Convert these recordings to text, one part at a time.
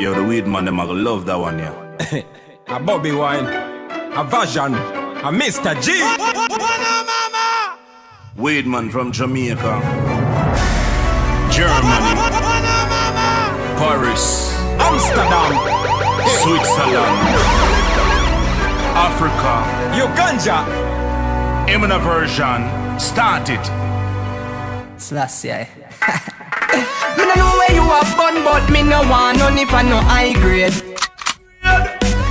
Yo, the weed man, them a gonna love that one, yeah. a Bobby Wine, a Version, a Mr. G. Weed man from Jamaica, Germany, Paris, Amsterdam, Switzerland, Africa. Uganda. Him in version, start it. Slash, eh? yeah. me no know where you are born, but me no want none if I no high grade.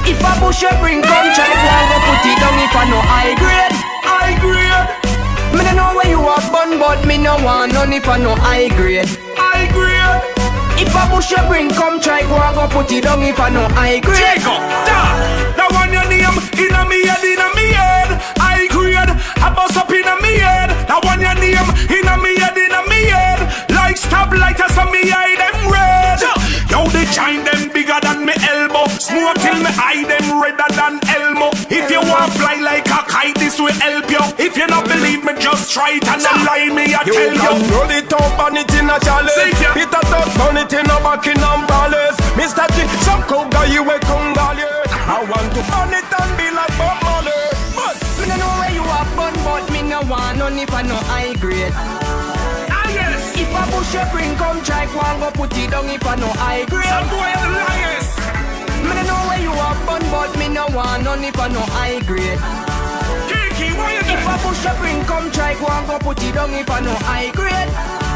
If a bush you bring, come try go and go put it down if I no high grade. High grade. Me no know where you are born, but me no want none if I no high grade. High grade. If a bush you bring, come try go and go put it down if I no high grade. Jacob, da, that one your name inna me head, inna me head. I grade, I bust up inna me head. That one your name inna me If you not believe me, just try it and then lie me, I You tell you. can roll it up and it in a chalice. Say it, yeah. Hit a top, turn it in a Buckingham Palace. Mr. G, some cougar you a Congolian. I want to burn it and be like Bob Marley. Bust. Me no know where you are born, but me no want none if I no high grade. Ah, yes. If a bush you bring, come try go and go put it down if I no high grade. Some boy are the liars. Me no know where you are born, but me no want none if I no high grade. Kiki, why you If a bush you bring, come try go and go put it down if I no high grade.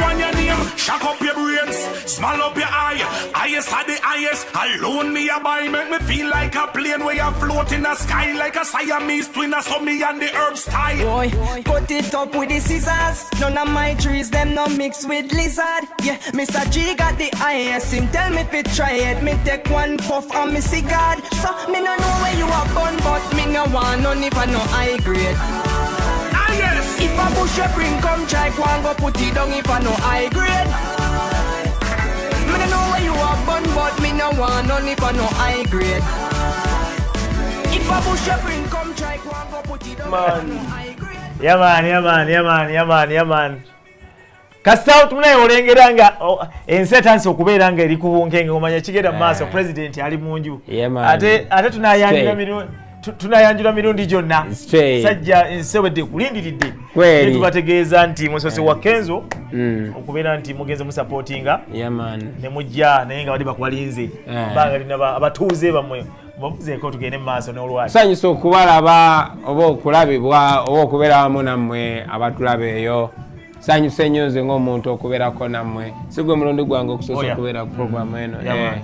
One your name, shock up your brains, small up your eye. Highest are the highest, alone me a buy. Make me feel like a plane where you float in the sky like a Siamese twin. I me and the herbs tie. Boy, Boy, cut it up with the scissors. None of my trees, them no mix with lizard. Yeah, Mr. G got the highest. Him tell me fi try it. Me take one puff on me cigar. So me no know where you are born, but me no want none if I no high grade. If a bush you bring, come try go and go put it down if I no high grade. Me no know where you are born, but me no want none if I no high grade. If a bush you bring, come try go and go put it down if I no high grade. Yeah man, yeah man, yeah man, yeah man, kasita tunaye olengera nga oh, ensi etandise okubeera nga eri ku bunkenge omanya kigenda mu maaso Eh. pulezidenti ali mu nju Yeah, man. ate ate tunayanjula mirundi gyonna. Sajja ensi ewedde kulindiridde. Kweli. Ne tubategeeza nti musosi wa kenzo Mm. okubeera nti mugenze musapootinga ne mujja naye nga badde bakubalinze Eh. banga lina ba- abatuuze bammwe babuzeeko tugende mu maaso n'olwaki. Tusanyusa okubalaba oba okulabibwa oba okubeera wamu nammwe abatulaba eyo sanyusa nnyo nze ng'omuntu okubeerako nammwe. Si gwe mulundi gwange okusosa okubeera ku programu eno. Yaman, Eh.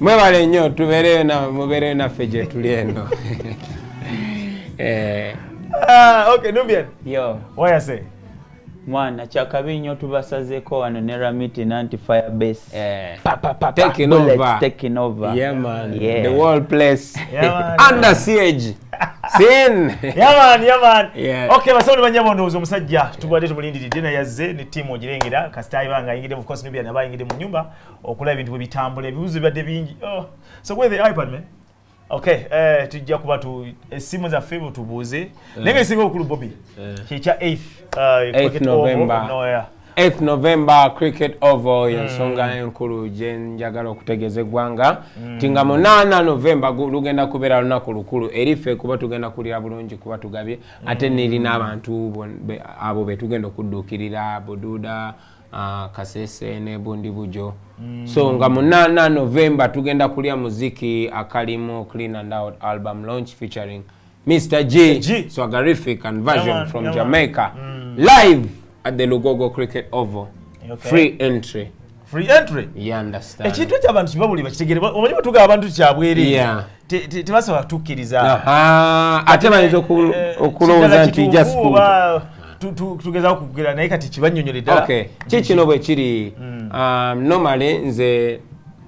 Mwebale nnyo tubeereyo na- mubeereyo naffe gye tuli eno. Eh, Ah, okay nubian. Yo. Wayase mwana kyakabi nnyo tubasazeeko wano ne ramitina nti firebase pa, taking over. taking over Yeah, man. Yeah. The whole place Yeah, man. under siege. Sin. yaman yaman Yeah. okay basawo nebanyabo ndowooza omusajja tubadde tumulindiridde naye yazze ne ttiimu ogirengera kasita ayibanga ayingidde of course nubia naba ayingidde mu nyumba okulaba ebintu bwe bitambula ebibuzo bibadde bingi oh. so where the ipad man okay eh, tujja kuba tu essimu zaffe bwetubuuze naye nga esinga obukulu bobi kyekya 8th uh, 8th November. no, yeah. 8th November Cricket Oval y'ensonga enkulu gye njagala okutegeeza eggwanga. Nti nga munaana November gu- lugenda kubeera lunaku lukulu. Eriffe kuba tugenda kulira bulungi kuba tugabye. Ate nirina abantu abo be tugenda okudduukirira buduuda ah, kasese ne bundi bujo so nga munana November tugenda kulya muziki akalimu clean and out album launch featuring Mr. G, G. Swagarific and version Yeah, from Yeah, jamaica mm. live at the Lugogo Cricket Oval. Okay. Free entry. free entry You understand? ekintu ekyabantu kibabuli bakitegere omanyi batuga abantu te- tebasobola kutukkiriza ate bayinza Eh, okulowooza nti just cool. oba tu- tu- tugezaako kukugera naye kati kibannyonnyole ddala. Okay, ki kino bwe kiri? Um, normally nze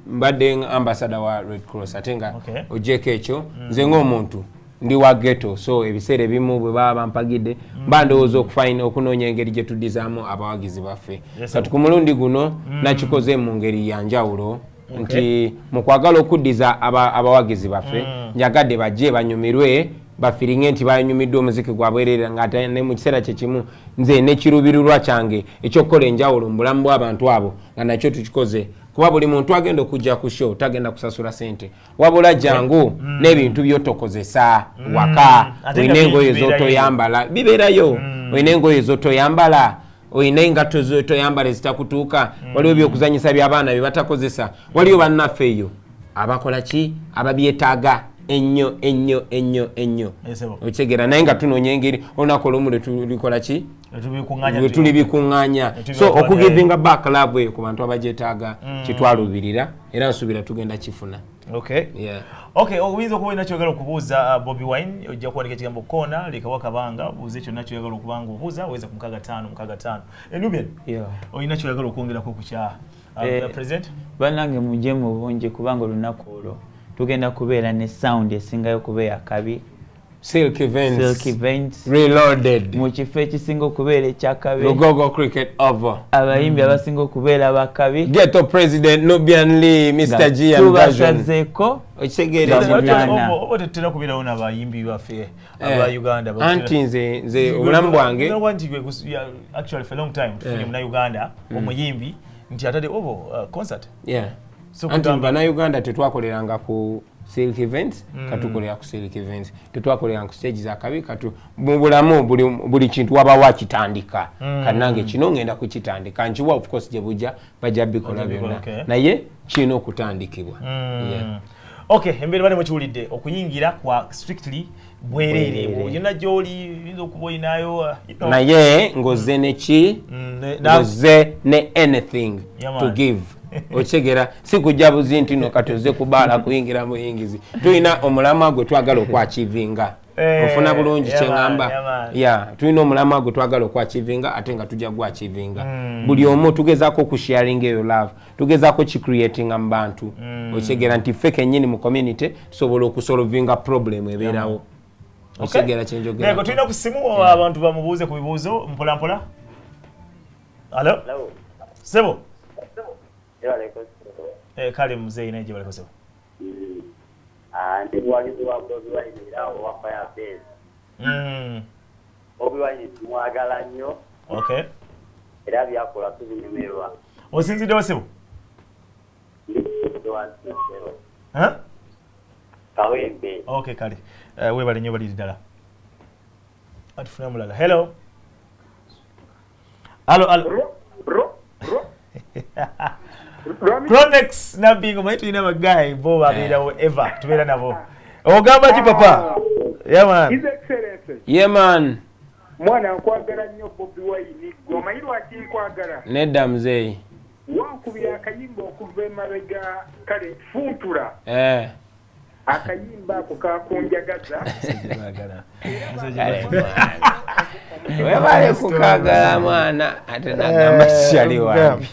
mbadde nga ambassador wa red cross ate nga Okay. ogyeko ekyo nze ng'omuntu ndi wa ghetto so ebiseera ebimu bwe baba bampagidde mba ndowooza okufayina okunoonya engeri gye tuddizaamu abawagizi baffe. Kati ku mulundi guno nakikoze mu ngeri ya njawulo nti mu kwagala okuddiza aba- abawagizi baffe njagadde bajje banyumirwe bafiringe nti banyumiddwa omuziki gwabwerere nga ne mu kiseera kyekimu nze nekiruubirirwa kyange ekyokukola enjawulo mu bulamu bw'abantu abo nga nakyo tukikoze. Kuba buli muntu agenda okujja ku show tagenda kusasula sente wabula jangu n'ebintu byotokozesa waka. Ate olina nga engoye zotoyambala. Bibeerayo. Olina engoye zotoyambala. Olina engatto zotoyambala ezitakutuuka. Waliwo byokuzanyisa by'abaana bye batakozesa. Waliwo bannaffe eyo. Abakola ki? Ababyetaaga ennyo ennyo ennyo ennyo. Okitegeera naye nga tunoonya engeri olunaku olumu lwetulikola ki? Tubikuŋŋaanya lwe tuli bikuŋŋaanya Tuli so okugivinga back love eyo ku bantu abagyetaaga kitwalubirira era nsuubira tugenda kifuna. Okay. Yeah. Okay, oyinza okuba olina kyoyagala okubuuza uh, Bobby Wine ojja kuwandika ekigambo koona lekawa kabanga buuze kyonna kyoyagala okubanga obuuza weza ku mukaaga ttaano mukaaga ttaano. Enubian Yeah. olina kyoyagala okwongerako ku kya uh, Eh, president bannange mujje mu bungi kubanga olunaku olwo tugenda kubeera ne sound esingayo kubeera kabi. Silk events silk events reloaded. Mu kifo ekisinga okubeera ekyakabi lugogo cricket over abayimbi abasinga okubeera bakabi ghetto president nubian lee mr. G and version tubasazeeko okitegeera Tuba- Uganda. oba tetera kubeerawo n'abayimbi baffe aba uganda anti nze nze obulamu bwange nti gwe kus- ya- actually for a long time tufunye Eh. munauganda omuyimbi nti atadde obo uh, concert? Yeah. Anti bannayuganda tetwakoleranga ku silk events katukolera ku silk events. Tetwakoleranga ku stage zakabi katu mu bulamu buli, buli kintu wabawo akitandika kanange kino ngenda kukitandika. Nkiwa of course gye bujja bajja bikola byonna. okay. naye kirina okutandikibwa. Mm. Yeah. okay embeera bane mukiwulidde okuyingira kwa strictly bwereere. Olina gyoli yinza okuba olinayo uh, naye ng'ozze neki mm, ng'ozze ne anything to give okitegeera si kujja buzi nti no kati ozze kubaala kuyingira muyingizi tulina omulamwa gwe twagala okwakivinga. Eh, ofuna bulungi man. ya tulina omulamwa gwe twagala okwakivinga ate nga tujja gwakivinga. Mm. buli omu tugezaako okusharinga eyo love tugezaako kicreatinga mu bantu. Mm. okitegeera nti ffe kennyini mu community tusobola okusolovinga problem ebeerawo. Okitegeera kyenjogera tulina ku simu abantu bamubuuze ku bibuuzo mpola mpola? Alo Hello. sebo kale muzeeyi naye gye baliko sebo ah, ndi muwagizi wa Bobi Wine era owa Firebase. Bobi Wine tumwagala nnyo. Okay era byakola tubinyumirwa. osinziddewo. Huh? Kawempe. okay kale. Eh, weebale nnyo baliri ddala. Atufune mulala. Hello? Alo alo Chronex nabingo mayi tulina bagayi bo babeerawo eva tubeera nabo. Ogamba ki papa. Yaman His Excellency, yeah man. Mwana nkwagala nnyo Bobi Wine. Omanyi lwaki nkwagala? Nedda muzeeyi wankubira akayimba okuva emabega kale funtula eh. akayimba ako kakunjagaza. Webale kukagala mwana. Ate nagamba sikyali wambi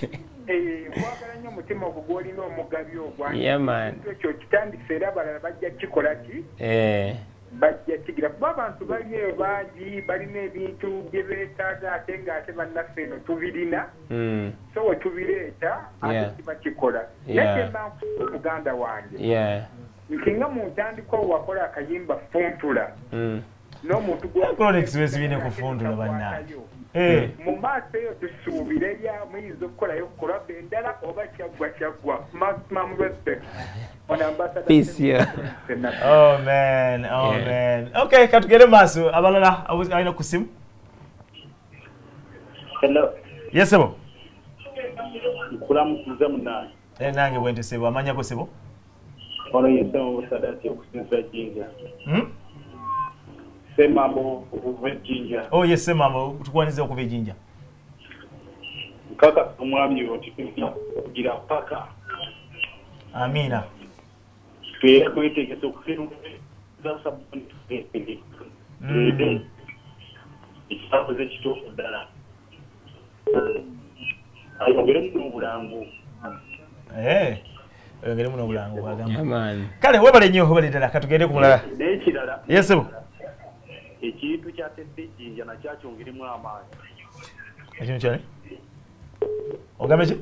Eh, nkwagala nnyo omutima ogwo gwolina omugabi ogwa Yeah, man. ekyo kitandise era abalala bajja kikola ki? Eh, bajja kigira. Kuba abantu bali eyo bangi balina ebintu bye beetaaga ate ng'ate bannaffe eno tubirina. Mm, so we tubireeta ate kiba kikola. Yeah. naye kyemba nkusa muganda wange. Nti nga mu ntandikwa wakola akayimba funtula. Mm. n'omuntu Chronex wesibine ku funtula bannange. Eh. mu maaso eyo tusuubire ya muyinza okukolayo kulaba endala oba kyaggwa kyaggwa. Maximum respect oh man. Oh okay katugere maaso. Abalala alina ku simu Hello. yes sebo. Nkulamukuza munaani. Eh, nange bwente sebo. Amanyako sebo? Ono ye Ssemabo Sadat okusinzira Jinja. Hmm? Ssemabo okuva e Jinja. oh yes semamo tukwaniza okuba ejinja Nkakasa omwami tujja kugira paka. amina Era twetegese okufinuza sabuni tugende. Mm. Ekitabuze kituufu ddala. Ayogere muno obulangu. Eh, oyongere muno man. kale webale nnyo webale ddala katugende ku mulala N'ekirala yes sebo ekintu kyatedde ejjinja nakyakyongerimu amaanyi. ekintu kyani ogambe ki?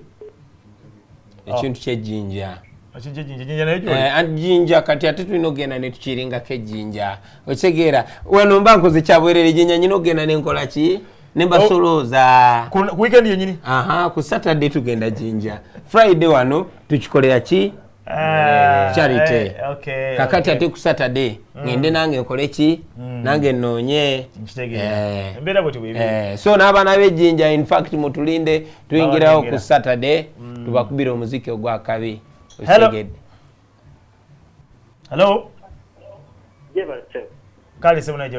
Ekintu kyejjinja ejinja jinja Eh, jinja kati ate tulina okgenda netukiringako ejjinja okitegeera wano mba nkoze kyabwerere ejjinja nyina okgenda nenkola ki? Ne basolooza ku ku weekend yennyini? Aha ku saturday tugenda jinja friday wano tukikolera ki? Ah, Charity. eh, okay, kakati ate ku saturday. Ngende nange nkole ki? Nange nnoonye Nkitegeera. Eh. Eh, so n'abaana b'ejjinja infacti mutulinde tuyingirawo ku saturday tubakubira omuziki ogwakabi Hello. Okitegedde. batyo. Kale sebo naye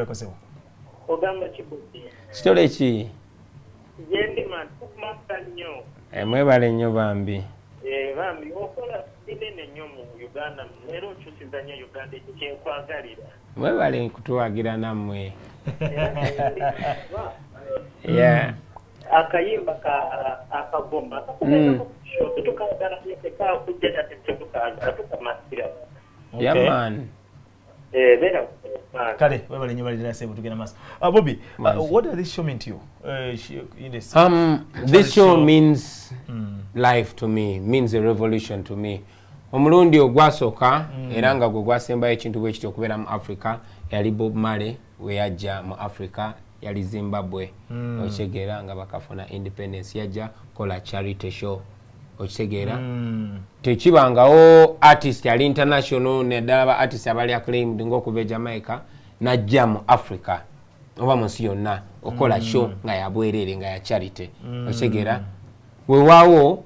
kibudde kitole ki? Eh, mwebale nnyo bambi. Eh, bambi okola kinene nnyo mu uganda era okyusiza nnyo uganda kyenkwagalira mwebale kutuwagira nammwe. Ba, akayimba ka akagomba. Tukagala tekakujjata tetukagala tukamasira yeah, Okay. man. Eh, kale webale nyo balirira sebo tugenda maaso. Uh, bobby uh, what does this show mean to you? Uh, in this Um, this show show. means life to me, means a revolution to me. Omulundi ogwasooka era nga gwe gwasembayo ekintu bwe kityo okubeera mu africa yali bob marley we yajja mu africa yali zimbabwe. Okitegeera nga bakafuna independence yajja kola charity show. Okitegeera. Tekibangawo artist ali international neddala ba artist abali acclaimed ngaokuva e jamaica najja mu africa oba mu nsi yonna okola show nga yabwerere nga ya charity. Okitegeera. Wewaawo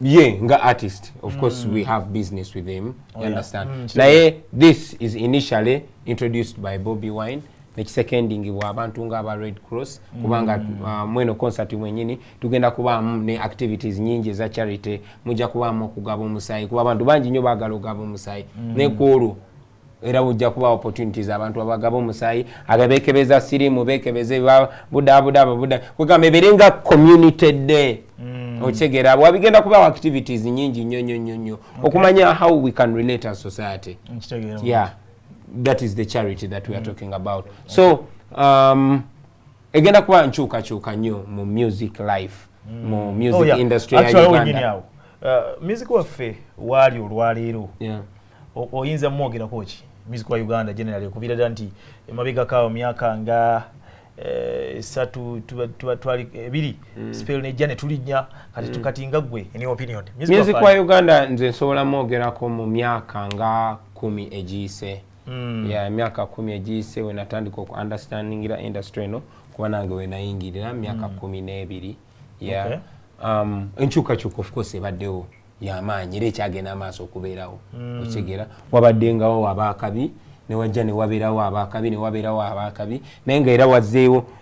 ye nga artist. Of course we have business with him you understand? Naye this is initially introduced by bobby wine. Nekisecondingibwa abantu ngaaba red cross. Kubanga uh, mweno concert mwenyini tugenda kubaamu ne activities nyingi eza charity. Mujja kubaamu okugaba omusaayi. Kuba abantu bangi nnyo baagala okugaba omusaayi. Nekwolwo era bujja kuba opportunities. Abantu abagaba omusaayi. Agabekebeza sirimu bekebeze ba- budabuda ababuda kwegamba ebeerenga community day okitegeera wabigenda kubawo activities nyingi nnyo nnyo nnyo nnyo. Okumanya how we can relate as society. Yeah. That is the charity that we are talking about. So um, egenda kuba nkyukakyuka nnyo mu music life mu music Oh, yeah. industry ya Actually, awo wennyini uganda. awo Uh, music waffe waali olwaleero. Yeah. oyinza mwogerako ki? Music wa uganda generally okubira ddala nti emabegakaawo myaka nga esatu tuba- tuba- twali ebiri spell nejja ne tulinnya kati tukati nga ggwe any opinion. Music wa uganda nze nsobola mwogerako mu myaka nga kumi egiyise. Mm. ya emyaka kumi egiyise wenatandika oku understandingira industry eno kuba nange wenayingirira myaka kumi n'ebiri. Ya um, enkyukakyuka of course ebaddewo yamaanyi era ekyagenda amaaso okubeerawo okitegeera wabaddengawo abakabi newajja newabeerawo abakabi newabeerawo abakabi. Naye nga era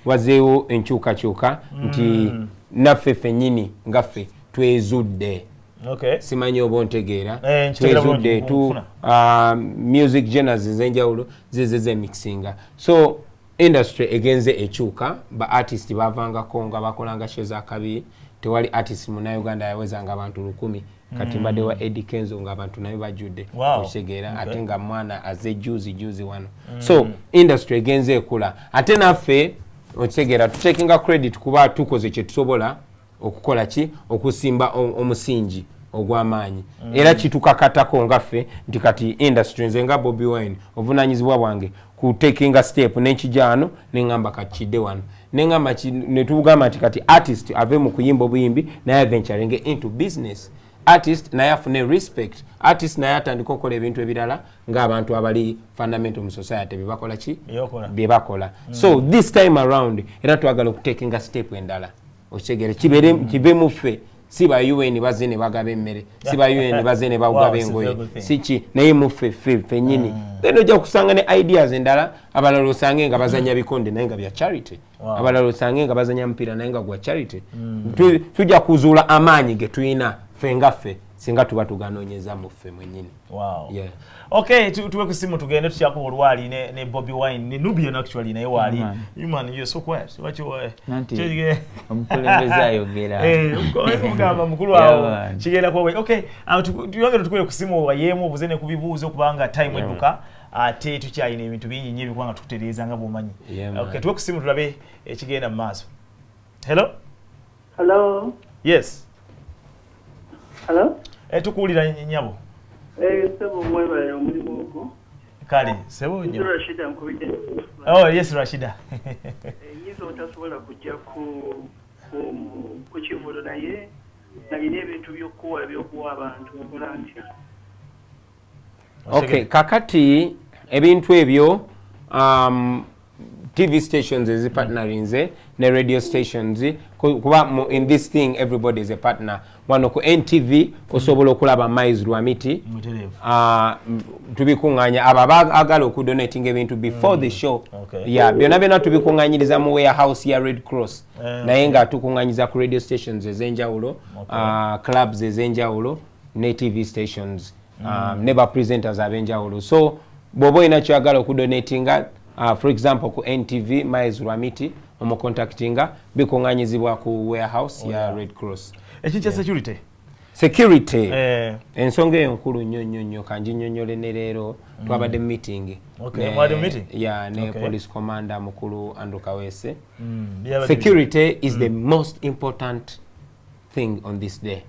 wazeewo enkyukakyuka nti naffe ffennyini ngaffe twezudde. Okay simanyi oba ontegeera. Eh, twezudde tu uh, music geners ez'enjawulo zize zemixinga so industry egenze ekyuka ba artist bavangako nga bakolanga show zakabiri tewali artist munauganda yawezanga abantu lukumi kati mbadde wa Eddie Kenzo ng'abantu naye bajjudde Wow. okitegeera Okay. ate nga mwana aze juzi juzi wano. So industry egenze ekula. Ate naffe okitegeera tutekinga credit kuba tukoze kye tusobola okukola ki? Okusimba omusingi ogw'amaanyi. Era kitukakatako ngaffe nti kati industry nze nga bobi wine obuvunanyizibwa bwange ku takinga step nenkijano neŋŋamba kati kidde wano. Neŋŋamba ki- ne tugamba nti kati artist ave mu kuyimba obuyimbi naye aventuring into business artist naye afune respect artist naye atandika okukola ebintu ebirala ng'abantu abali fundamental mu society byebakola ki? Byebakola. mm. so this time around era twagala okutekinga step endala. Okitegere kibeere kive mu ffe. Si ba un baze ne bagaba emmere. Si ba un baze ne bagaba engoye. si ki naye muffe ffe ffe ffennyini then ojja kusanga ne ideas endala. Abalala osange nga bazanya bikonde naye nga bya charity. Wow. abalala osange nga bazanya mupiira naye nga gwa charity. Mm. tujja kuzuula amaanyi ge tulina ffe nga ffe singa tuba tuganoonyeza mu ffe mwennyini Wow. Yeah. Okay, tu- tuwe ku simu tugende tukyakuba olwali ne, Bobby Wine ne Nubian actually naye wali. Yeah, man. You man, you're so quiet. You uh, Nanti Kigenda- omukulembeze ayogera Eh, mugamba mukulu awo kigenda kuba okay awo tu- tuyongere tukwere ku simu wayemu obuze ne kubibuuza okubanga time Yeah, edduka ate tukyalina ebintu bingi nnyo ebikubanga tukutereeza nga bw'omanyi okay tuwe ku simu tulabe ekigenda mu maaso hello Hello? yes Hello? Eh, tukuwulira ny- nyabo. Eh, sebo mwebale omulimu ogwo. kale sebo Nze nnyo Rashida nkubidde. Oh yes rashida. Yiza otasobola kujja ku ku- ku kivulo naye nalina ebintu by'okuwa by'okuwa abantu okola ntya? Okay kakati ebintu ebyo um, tv stations ezipartnerinze ne radio stations. Ku- kuba mu- in this thing everybody is a partner. Wano ku ntv osobola okulaba miles lwamiti uh, tubikuŋŋaanya abo abaagala okudonatinga ebintu before the show. Okay. ya byonna byonna tubikuŋŋanyiriza mu warehouse ya red cross. Eh, naye nga tukuŋŋanyiza ku radio stations ez'enjawulo Okay. uh, clubs ez'enjawulo ne tv stations. Um, ne bapresenters ab'enjawulo. So bw'oba olina kyoyagala okudonatinga uh, for example ku ntv miles lwamiti omucontactinga bikuŋŋaanyizibwa ku warehouse oh, ya yeah. red cross. Ekikya yeah. security? Security. Eh, ensonga eyo nkulu nnyo nnyo nnyo kanjinyonyole ne leero. Twabadde mu meeting. Okay, Ne- meeting? ya ne Okay. police commander mukulu andrew kawese. Mm, security is the most important thing on this day.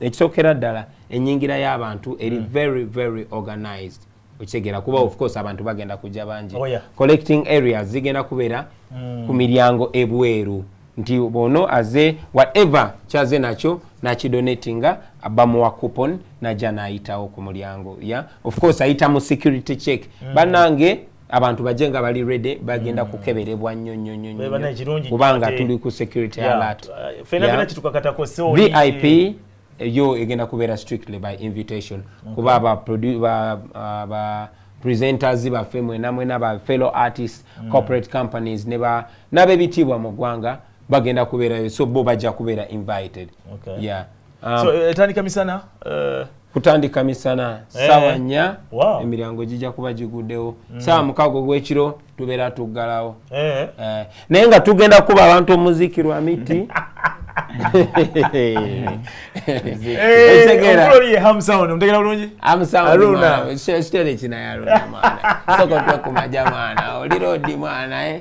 Ekisookera ddala enyingira y'abantu eri mm. very very organized okitegeera kuba of course abantu bagenda kujja bangi. Oh, yeah. collecting areas zigenda kubeera ku miryango ebweru. Nti bono aze whatever kyaze nakyo nakidonatinga bamuwa coupon najja nayitawo ku mulyango. Ya of course ayita mu security check. Bannange abantu bajje nga bali ready bagenda mm. kukeberebwa nnyo nnyo nnyo kubanga tuli ku security Yeah, alert. Fena Yeah. vip yo egenda kubeera strictly by invitation. Kuba aba produ- ba- presenters baffe mwena mwena ba fellow artists corporate companies n'ab'ebitiibwa mu ggwanga bagenda kubeerayo so bo bajja kubeera invited. Okay. yeah. Um, so etandika misana? Uh, kutandika misana Eh. sawa nnya Wow. emiryango gijja kuba giguddewo. Saawa mukaago gw'ekiro tubeera tuggalawo. Eh, Eh, naye nga tugenda kuba abantu omuzikirwa miti eh, Otegeera? omukulu oli ye hamsound omutegera bulungi? Aruna. kitole kina yaruna mwana. Soko twekumaja mwana oli mwana eh?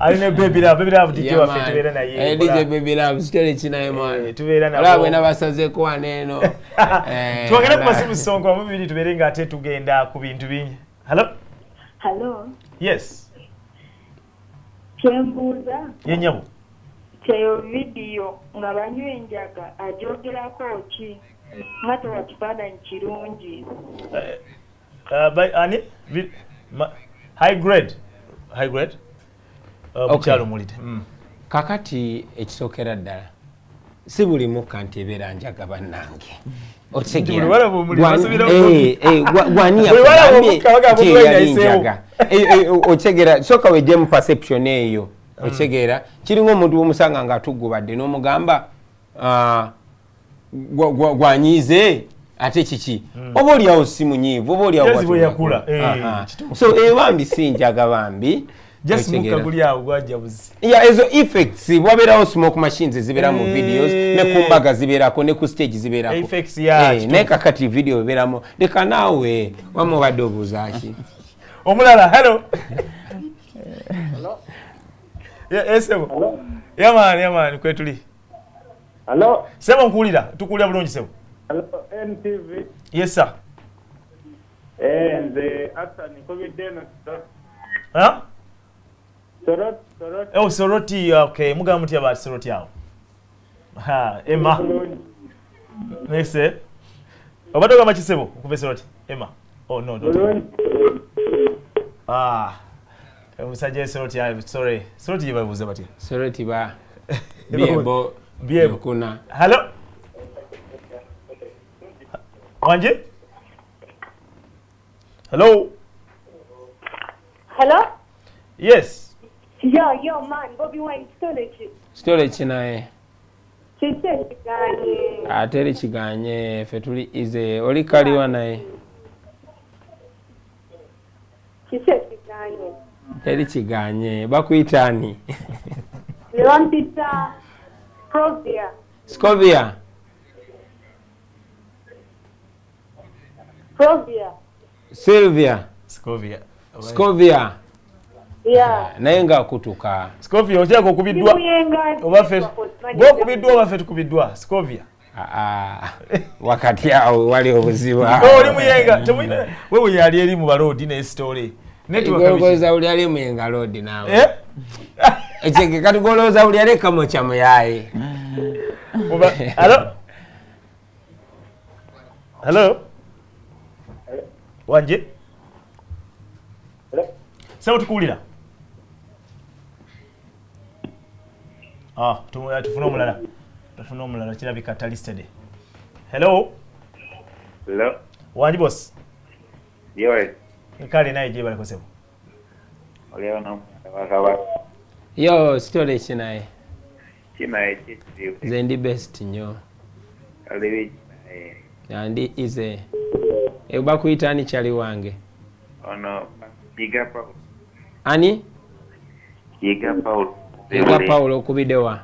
Baby love baby love DJ waffe tubeera naye dj baby love kitole kinaye mwana. Tubeera nabo. olaba bwena basazeko wano twogere ku masimu sonko wamu bibiri tubeere nga ate tugenda ku bintu bingi. Hallo Halo, yes. Kyembuuza yenyabo kyeyo vidiyo nga banywa enjaga agyogerako ki? Nga tewa kifaananyi kirungi Uh, by ani? High grade. High grade? Okay. mukyalo mulide. Mm. kakati ekisookera ddala si buli mukka nti ebeera njaga bannange. Buli walaba omuliro basubiramu gwani Buli walaba yakugambye omukka bagamba nti omuliro eyali yayiseewo. njaga. Eh, eh, otegeera sooka wejjemu perception eyo otegeera kiringa omuntu bwomusanga nga atugubadde n'omugamba ah, gwa- gwanyiize ate kiki? Oba oliawo si munyiivu oba oliawo Jazzy bwe watulira yakula, ku- eh, Ah, ah. kituufu. so eh, bambi si njaga bambi ezo effects wabeerawo smoke machines zibeera mu Eh. videos ne ku mbaga zibeerako ne ku stage zibeerako. Effects, ya, Eh, naye kakati video ebeeramu. Leka naawe wamubadde obuuzaaki omulala hello Yeah, eh, sebo. Yamaani yamaani kwetuli Hello, sebo nkuwulira tukuwulira bulungi sebo. NTV. yes sir. Eh, nze Hassan nkubidde eno Soroti. Huh? Soroti, Soroti. Oh, soroti okay. Mugamba mutya ba soroti awo. Emma. Nese obadde ogamba kisebo okuva e soroti? Emma. Oh no don't ah omusajja e soroti ah, sorry soroti gye babuuza batya soroti ba byebo Byebo. yokuna hello wanje hello Hello? yes Yo, yo, man, Bobby Wine, storage. sitole kinaye Kiki ekiganye? ate eri kiganye ffe tuli ize oli kaliwa naye Kiki ekiganye? Teri kiganye bakuyitaani Ne bampita Provia. scovia. Provia. sylvia. Scovia. Scovia. Yeah. naye ngaakutuka scovia okyako okubiddwa Kimuyenga oba ffe gwokubiddwa oba ffe tukubiddwa scovia. Ah, wakati awo wali obuzibu Oh, oli muyenga temulina wewe yali eri mu balodi ne story golowooza uli ali muyenga lodi naawe Eh? ekyenge kati golowooza uli ali kamokya muyaye Hello? Hello? Wanje? Sasa tukuwulira? Ah, tu- eh, tufune omulala. Tufune omulala kirabika ta listed. Hello? Hello. Wanji boss. Yewe. Kale naye je baliko sebo. Oliyo na wakaba. yo sitole kinaye nze ndi best nnyo andi ize eba kuyitani kyali wange Ono Yiga Paul. ani Yiga Paul. yiga pawulo okubidewa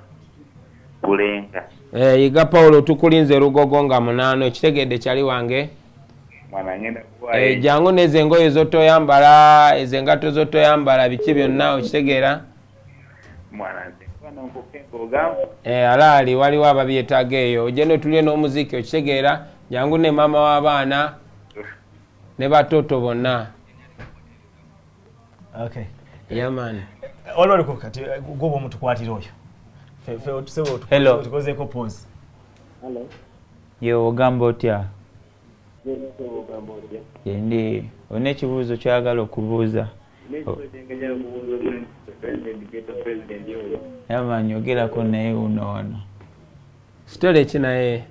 Kulenga. Eh, yiga pawulo tukulinze lugogo nga munaano ekitegedde kyali wange Mwana ngenda kuwa. Eh, jangu nezo engoye zotoyambala ezo engato zotoyambala biki byonna okitegeera. Eh, alaali waliwo ababyetaaga eyo ogenda otulye n'omuziki okitegeera jangu ne maama w'abaana ne batoto bonna Okay. yaman Waliwo aliko kati eh, gobo mutukwatira oyo. Tukozeeko pause. Hello. Yo ogamba otya? Ndi olina ekibuuzo kyagala okubuuza. Yamanyi ogerako naye uno wano. sitole ki naye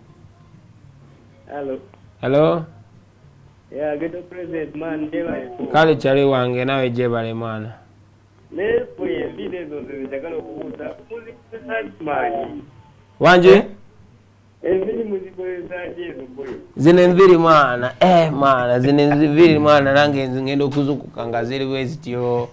Hello. halo kale kyali wange nawe gyebale mwana wanje zino enviri mwana eh mwana zino enviri mwana nange nze ngenda okuzukuka nga ziri bwe zityo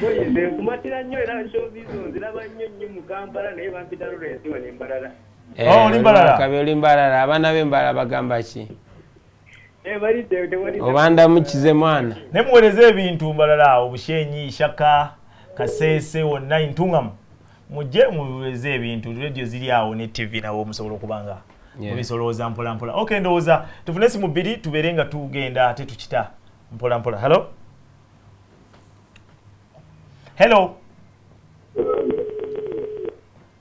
Boye nze kumatira nnyo era show zizo ziraba nnyo nnyo mu Kampala naye bampita Lawrence wano embalala. Eh, oli Mbalala? kabi oli mbalala abaana b'embala bagamba ki Eh tewali. obandamukize mwana Ne muweereze ebintu mbalala awo bushenyi shaka kasese wonna ntungamu mujje muweereze ebintu radio ziri awo ne tv nawo musobola okubanga Yeah. mubisolooza mpola mpola. Okay ndowooza tufune esimu bbiri tubeere nga tugenda ate tukita mpola mpola. Hello? Hello?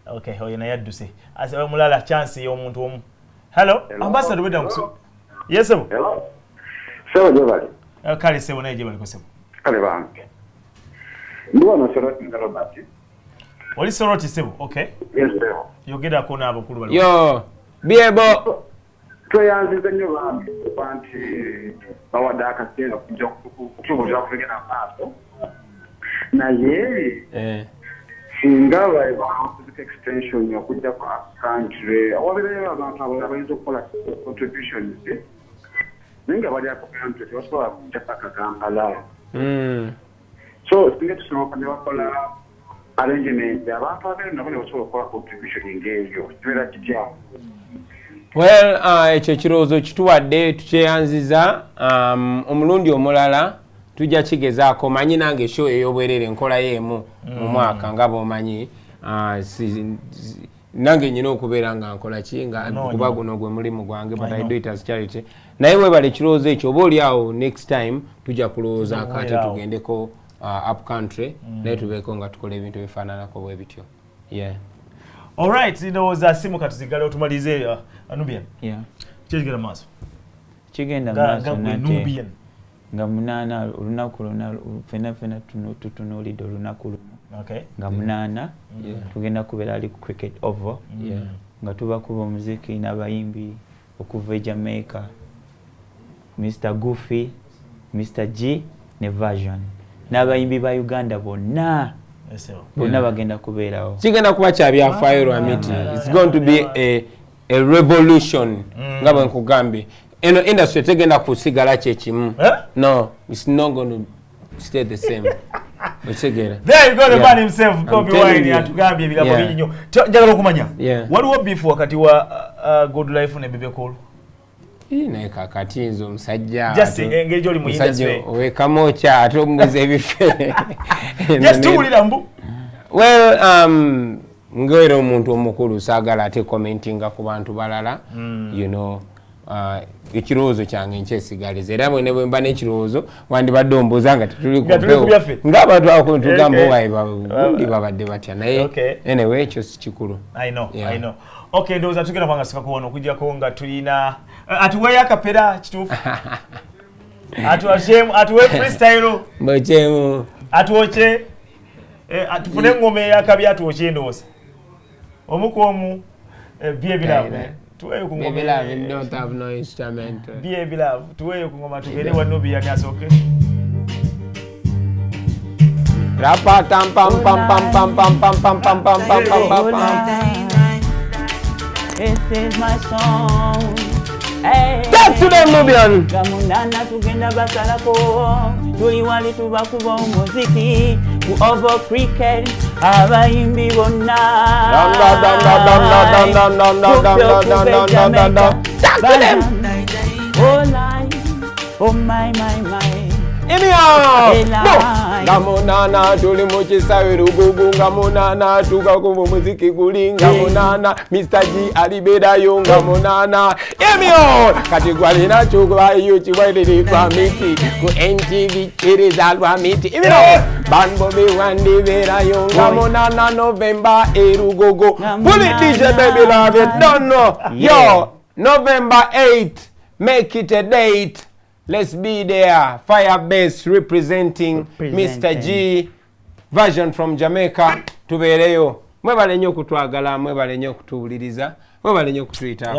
Okay oyo naye adduse omulala chance y'omuntu omu. Hello? Ambassador wedda mukusu yesebo Sebo gye bali. kale sebo naye gye baliko sebo. Kale bange. Ndi wano Soroti nga Robert. Oli soroti sebo okay Yes, sebo. yogerako n'abakulu bali yo byebo Tweyanziza nnyo bambi kuba nti bawadde akaseera kujja kutubuulira okugenda maaso. Naye singa bali bamuziika extension okujja ku country abantu abalala bayinza okukola contributions. Naye nga bali ako country tebasobola kujjako akagambala so singa tusoboka ne bakola arrangement abantu abeeru nabo ne basobola okukola contribution ng'eyo kibeera kitya? Well uh, ekyo ekirowoozo kituwadde tukyeyanziza um, omulundi omulala tujja kigezaako manyi nange show ey'obwerere nkolayo emu mu Mm. mwaka nga bw'omanyi. Uh, nange nyina okubeera nga nkola ki nga kuba guno gwe mulimu gwange but I do it as charity. Naye webale ekirowoozo ekyo oba oli awo next time tujja kulowoozaako ate tugendeko uh, up country Mm. naye tubeeko nga tukola ebintu bifaananako bwe bityo yeah. alright ndowooza simu katuzigale otumalize uh, anubian Yeah. kyekigenda maaso kigenda Nga- maaso nate Nubian. nga munaana olunaku luna fena fena tunu- tutunuulidde olunaku luno Okay. nga munaana tugenda kubeera ali ku cricket over Yeah. nga tubakuba omuziki n'abayimbi okuva e jamaica mr goofy mr g ne version n'abayimbi ba uganda bonna. Bonna bagenda kubeerawo. Kigenda kuba kyabyafaayo lwa miti its going to be a, a revolution. Nga bwe nkugambye eno industry tegenda kusigala kyekimu no its not going to stay the same. Okitegeera There you go, the Yeah. man himself, I'm Kobe Wine, you. atugambye ebigambo bingi nnyo. Njagala okumanya. Waliwo bifu wakati wa uh, uh, good life ne bebe cool naye kakati nze omusajja Just engeri gy'oli mu omusajja industry. owekamookya ate omuguza ebife Just tuwulira mbu well um, ngaera omuntu omukulu saagala ate commentinga ku bantu balala Mm. you know ekirowoozo kyange nkyesigaliza era bwene bwe mba n'ekirowoozo wandibadde ombuuza nga tetuli ku byaffe. ng'abantu ako tugamba Okay. owaye babundi babadde batya naye anyway ekyo si kikulu. I know, Yeah. I know. Okay, ndowooza tugenda kubanga sika kuwona okujjako nga tulina Eh, atuweeyo akapera kituufu? Atuwe freestyle? Mbekyemu atwoke eh, atufune engoma eyakabi atwoke endowooza omu ku omu eh, tuweyo kungomabiye bilavu tuweyo kungoma tugere wanobiyanyasoke This is my song. Get to them, Nubian. Kamunana tugenda basalako. Tuyiwali tubakuba omuziki ku over cricket abayimbi bonna. Oh, my, my, my. anyhow ngamunana tuli muchisawiro gugu ngamunana tukakumva muziki guli ngamunana mr g aliberayo. Ngamunana anyhow kati gwalina chukuvaiyo chiwairiri kwa miti. Ku ntv chiriza lwa miti. Anyhow bambo bewandiverayo ngamunana novemba erugogo puli dj baby love. It don't know yo november 8 make it a date. Let's be there. Firebase representing Mr. G version from Jamaica. Tubeereyo. Mwebale nnyo okutwagala, mwebale nnyo okutuwuliriza, mwebale nnyo okutuyita.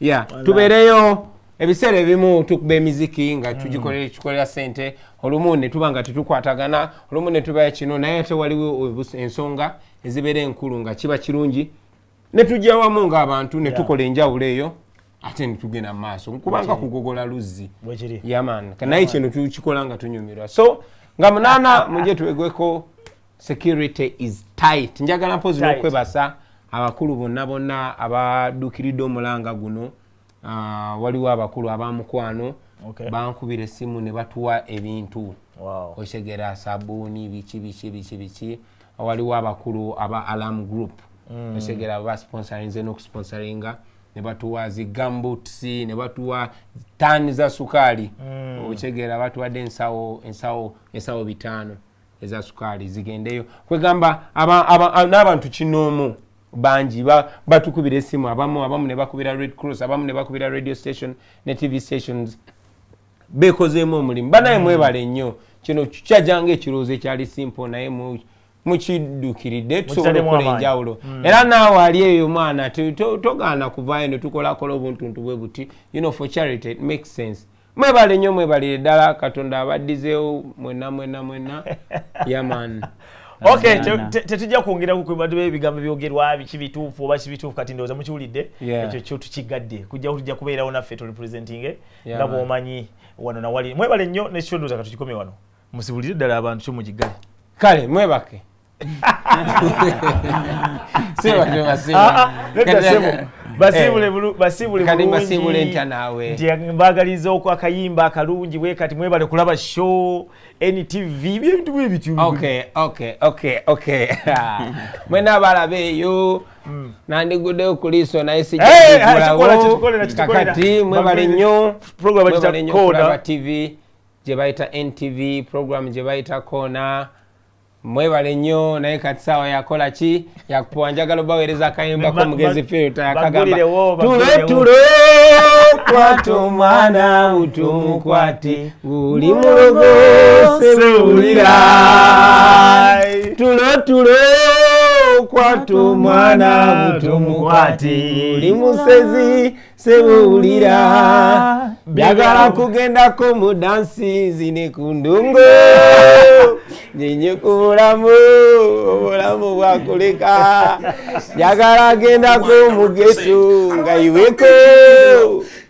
Yeah, tubeereyo ebiseera ebimu tukuba emiziki nga tugikolera sente olumu netuba nga tetukwatagana olumu netubayo kino naye ate waliwo ensonga ezibeera enkulu nga kiba kirungi netujja wamu ng'abantu netukola enjawulo eyo ate ne tugenda mu maaso kubanga Bwekiri. kugogola luzzi. Yaman naye kino tukikola nga tunyumirwa. So nga munaana mujje tuwegweko security is tight. Njagala mpozi n'okwebasa abakulu bonna bonna abaddukiridde omulanga guno. Ah, waliwo abakulu abamukwano. Bankubira essimu ne batuwa ebintu. Wow. okyegera sabuuni biki biki biki biki. Waliwo abakulu aba alarm group. Mm. okyegera basponsorinze n'okusponsoringa ne batuwa zi gamboots ne batuwa taani za sukaali. Mm. okyegera batuwadde ensawo ensawo ensawo bitaano eza sukaali zigendeyo. Kwegamba aba- aba- n'abantu kinoomu bangi ba- batukubira essimu abamu abamu ne bakubira red cross abamu ne bakubira radio station ne tv stations. Bekozeemu omulimu banaye mwebale nnyo. Kino kyajjanga ekirowoozo ekyali simple naye mukiddukiridde tusobola okukola enjawulo. Mm. era naawe ali eyo mwana to- to- togaana kuvaayo ne tukolakola obuntuntu bwe buti you know for charity it makes sense. Mwebale nnyo mwebalire ddala katonda abaddizeewo mwenna mwenna mwenna yaman okay te- te- tetujja kwongeraku kwebadde ebigambo byogerwa biki bituufu oba kibituufu kati ndowooza mukiwulidde ekyo kyo tukigadde kujja tujja kubeerawo naffe turepresentinge Yeah, nga man. bwomanyi wano nawali. Mwebale nnyo nekyo ndowooza katukikomye wano. Musibulire ddala abantu kyomugigale kale mwebake basiibule ntya naawe mbagaliza okw akayimba akalungi bwe kati mwebale kulaba show ntv ebintu bwebityo mwena abalaba eyo nandiguddeyo ku liiso naye sijakulawo kakati mwebale nnyo kulaba tv gye bayita ntv program gye bayita koona mwebale nnyo naye kati saawa yakola ki? Yakupewa njagala obaweereza akayimbako mugezi feeta yakagamba tule tulo kwata omwana butumukwate buli mulogo sebulira tulo tulo kwata omwana butumukwate nguli musezi sewulira byagala kugendako mu dansi zine ku ndungo nyenye ku bulamu obulamu bwakuleka byagala agendako mu geto nga iweko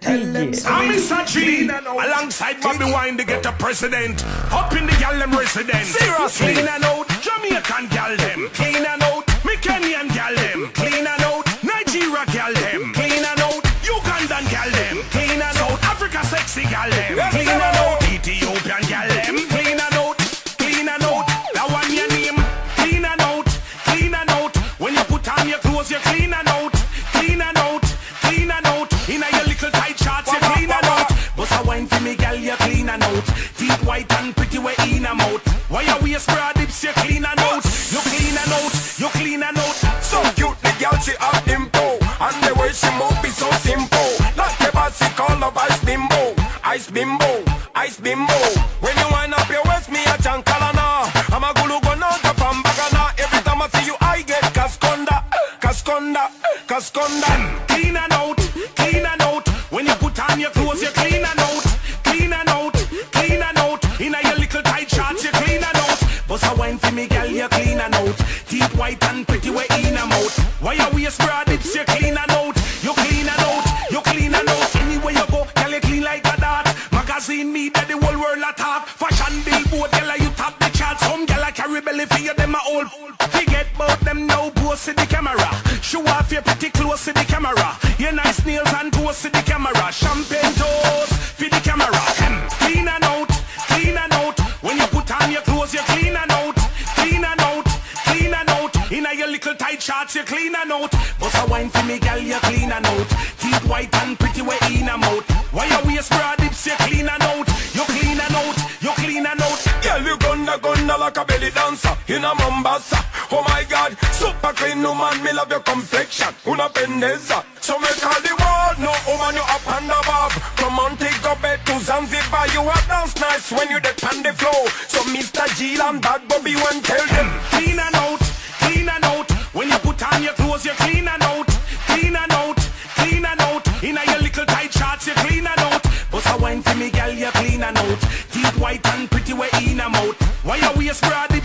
Mr. G, alongside Bobby Wine, the get a president. Up in the gal them resident. Seriously. Clean and out, Jamaican gal them. Clean and out, Kenyan gal them clean and out. Nigeria gal them clean and out. Ugandan gal them clean and out. Africa sexy gal them clean and out. Ethiopian gal them clean and out. Clean and out. That one your name clean and out. Clean and out. When you put on your clothes, you clean and out. Clean and out. Clean and out. In your little tight shorts, you clean and out. Bust a wine for me, gal, you clean and out. Deep, white and pretty, we in and out. Why your waist bra dips, you clean and out. little tight shorts, you clean and out. Bust a wine for me, gal, you clean out. Teeth white and pretty, way in a out. Why your waist bra dips, you clean out. You clean and out, you clean and out. Girl, you gonna gonna like a belly dancer in a Mombasa. Oh my God, super clean woman, me love your complexion. Una pendeza, so make all the world know, oh woman, you up and above. From Antigua bed to Zanzibar, you are dance nice when you depend the flow. So Mr. G and Bad Bobby, one tell them. face, broad